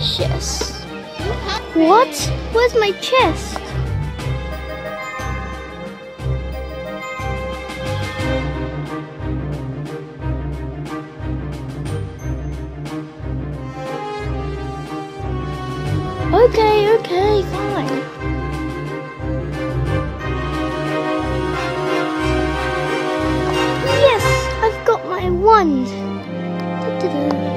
gracious! What? Where's my chest? Okay, okay, fine. Yes, I've got my wand. Da -da -da.